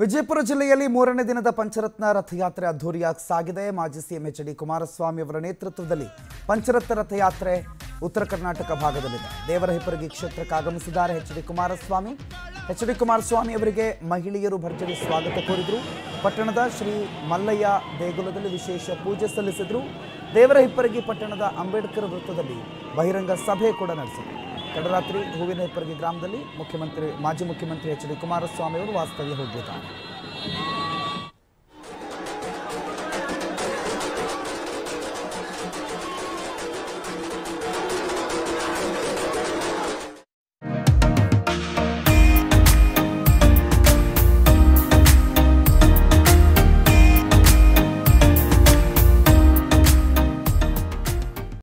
ವಿಜಯಪುರ ಜಿಲ್ಲೆಯಲ್ಲಿ ಮೂರನೇ ದಿನದ ಪಂಚರತ್ನ ರಥಯಾತ್ರೆ ಅದ್ದೂರಿಯಾಗಿ ಸಾಗಿದೆ. ಮಾಜಿ ಸಿಎಂ ಎಚ್ ಡಿ ಕುಮಾರಸ್ವಾಮಿ ಅವರ ನೇತೃತ್ವದಲ್ಲಿ ಪಂಚರತ್ನ ರಥಯಾತ್ರೆ ಉತ್ತರ ಕರ್ನಾಟಕ ಭಾಗದಲ್ಲಿದೆ. ದೇವರ ಹಿಪ್ಪರಗಿ ಕ್ಷೇತ್ರಕ್ಕೆ ಆಗಮಿಸಿದ್ದಾರೆ H D Kumaraswamy. H D Kumaraswamy ಅವರಿಗೆ ಮಹಿಳೆಯರು ಭರ್ಜರಿ ಸ್ವಾಗತ ಕೋರಿದರು. ಪಟ್ಟಣದ ಶ್ರೀ ಮಲ್ಲಯ್ಯ ದೇಗುಲದಲ್ಲಿ ವಿಶೇಷ ಪೂಜೆ ಸಲ್ಲಿಸಿದರು. ದೇವರ ಹಿಪ್ಪರಗಿ ಪಟ್ಟಣದ ಅಂಬೇಡ್ಕರ್ ವೃತ್ತದಲ್ಲಿ ಬಹಿರಂಗ ಸಭೆ ಕೂಡ ನಡೆಸಿದರು. ತಡರಾತ್ರಿ ಹೂವಿನ ಹಿಪ್ಪರಗಿ ಗ್ರಾಮದಲ್ಲಿ ಮುಖ್ಯಮಂತ್ರಿ ಮಾಜಿ ಮುಖ್ಯಮಂತ್ರಿ ಎಚ್ ಡಿ ಕುಮಾರಸ್ವಾಮಿ ಅವರು ವಾಸ್ತವ್ಯ ಹೂಡಿದ್ದಾರೆ